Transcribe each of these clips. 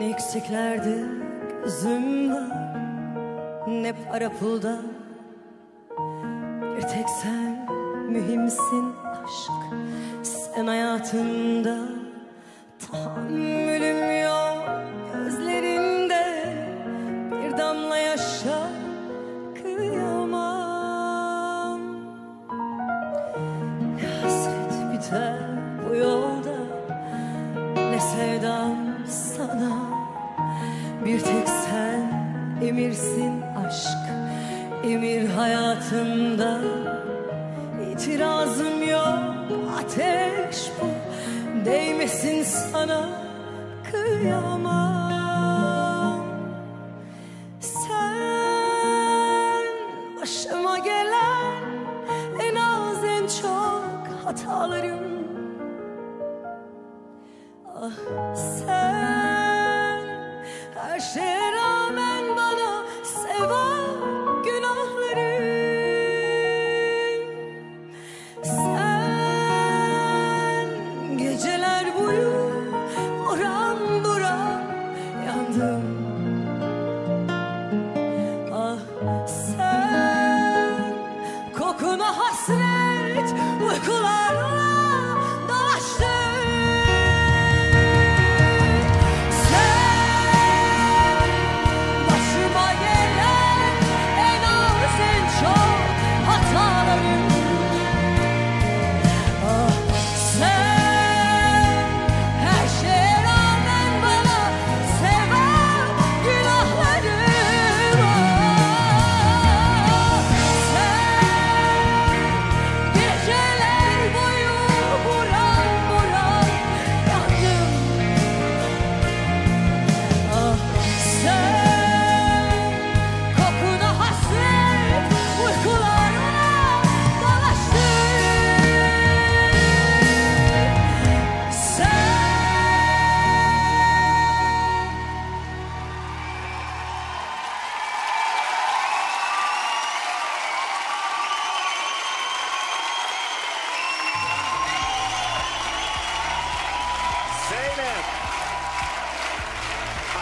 Eksiklerde gözüm var Ne para pulda. Bir tek sen mühimsin aşk Sen hayatımda Tahammülüm yok. Gözlerinde Bir damla yaşa kıyamam. Ne hasret biter bu yolda Bir tek sen emirsin aşk. Emir hayatımda İtirazım yok. Ateş bu Değmesin sana kıyamam. Sen başıma gelen en az en çok hatalarım. Ah sen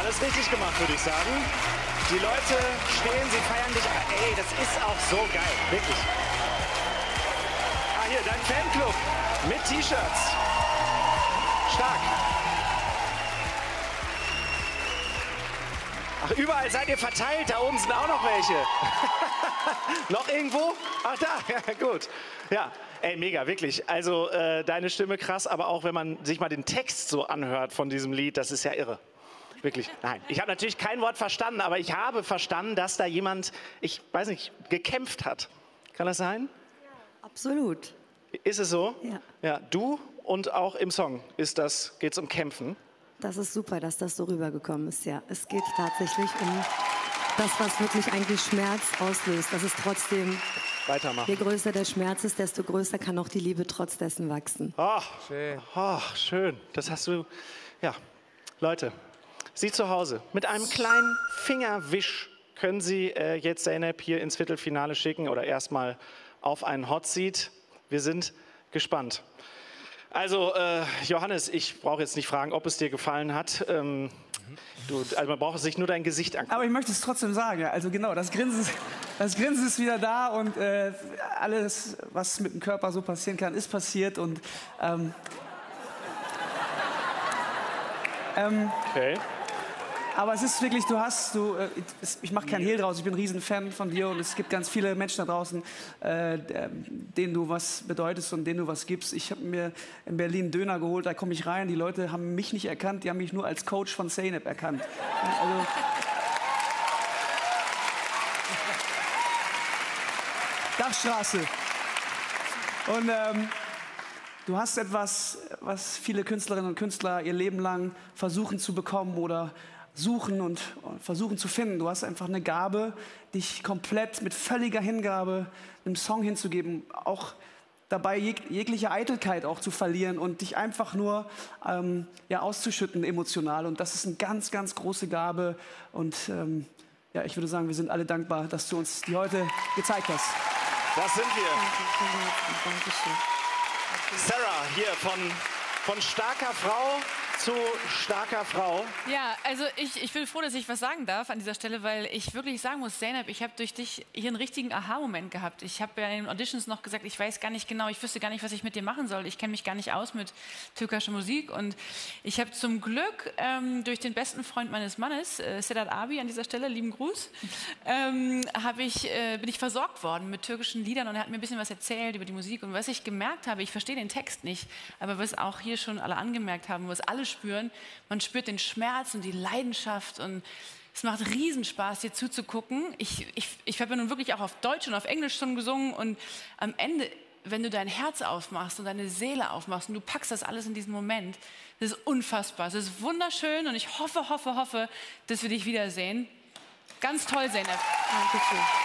Alles richtig gemacht, würde ich sagen. Die Leute stehen, sie feiern dich. Ey, das ist auch so geil, wirklich. Ah, hier, dein Fanclub mit T-Shirts. Stark. Ach, überall seid ihr verteilt. Da oben sind auch noch welche. noch irgendwo? Ach, da. Ja, gut. Ja, ey, mega, wirklich. Also, äh, deine Stimme krass, aber auch wenn man sich mal den Text so anhört von diesem Lied, das ist ja irre. Wirklich. Nein, ich habe natürlich kein Wort verstanden, aber ich habe verstanden, dass da jemand, ich weiß nicht, gekämpft hat. Kann das sein? Absolut. Ist es so? Ja. Ja, du und auch im Song ist das, geht es um Kämpfen. Das ist super, dass das so rübergekommen ist, ja. Es geht tatsächlich um das, was wirklich eigentlich Schmerz auslöst. Das ist trotzdem, Weitermachen. je größer der Schmerz ist, desto größer kann auch die Liebe trotz dessen wachsen. Ach, schön. Ach, schön. Das hast du. Ja, Leute, Sie zu Hause mit einem kleinen Fingerwisch können Sie äh, jetzt Zeynep hier ins Viertelfinale schicken oder erstmal auf einen Hot Seat. Wir sind gespannt. Also, äh, Johannes, ich brauche jetzt nicht fragen, ob es dir gefallen hat. Ähm, du, also man braucht sich nur dein Gesicht angucken. Aber ich möchte es trotzdem sagen, ja. also genau, das Grinsen, ist, das Grinsen ist wieder da und äh, alles, was mit dem Körper so passieren kann, ist passiert und ähm, ähm, Okay. Aber es ist wirklich, du hast, du, äh, ich mache keinen Hehl draus, ich bin ein Riesenfan von dir und es gibt ganz viele Menschen da draußen, äh, der- denen du was bedeutest und denen du was gibst. Ich habe mir in Berlin Döner geholt, da komme ich rein, die Leute haben mich nicht erkannt, die haben mich nur als Coach von Zeynep erkannt. Also, Dachstraße. Und ähm, du hast etwas, was viele Künstlerinnen und Künstler ihr Leben lang versuchen zu bekommen oder suchen und, versuchen zu finden. Du hast einfach eine Gabe, dich komplett mit völliger Hingabe einem Song hinzugeben, auch dabei jeg jegliche Eitelkeit auch zu verlieren und dich einfach nur ähm, ja, auszuschütten emotional. Und das ist eine ganz, ganz große Gabe. Und ähm, ja, ich würde sagen, wir sind alle dankbar, dass du uns die heute gezeigt hast. Das sind wir. Dankeschön. Sarah hier von, von starker Frau zu starker Frau. Ja, also ich, ich bin froh, dass ich was sagen darf an dieser Stelle, weil ich wirklich sagen muss, Zeynep, ich habe durch dich hier einen richtigen Aha-Moment gehabt. Ich habe ja in den Auditions noch gesagt, ich weiß gar nicht genau, ich wüsste gar nicht, was ich mit dir machen soll. Ich kenne mich gar nicht aus mit türkischer Musik. Und ich habe zum Glück ähm, durch den besten Freund meines Mannes, äh, Sedat Abi an dieser Stelle, lieben Gruß, ähm, ich, äh, bin ich versorgt worden mit türkischen Liedern und er hat mir ein bisschen was erzählt über die Musik. Und was ich gemerkt habe, ich verstehe den Text nicht, aber was auch hier schon alle angemerkt haben, was alle spüren, man spürt den Schmerz und die Leidenschaft und es macht Riesenspaß, dir zuzugucken. Ich, ich, ich habe ja nun wirklich auch auf Deutsch und auf Englisch schon gesungen und am Ende, wenn du dein Herz aufmachst und deine Seele aufmachst und du packst das alles in diesen Moment, das ist unfassbar. Es ist wunderschön und ich hoffe, hoffe, hoffe, dass wir dich wiedersehen. Ganz toll, Zeynep. Dankeschön.